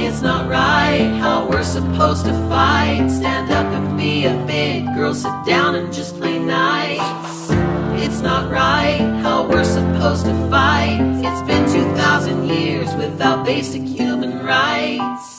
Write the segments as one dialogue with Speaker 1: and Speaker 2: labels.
Speaker 1: It's not right how we're supposed to fight. Stand up and be a big girl, sit down and just play nice. It's not right how we're supposed to fight. It's been 2,000 years without basic human rights.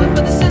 Speaker 1: for the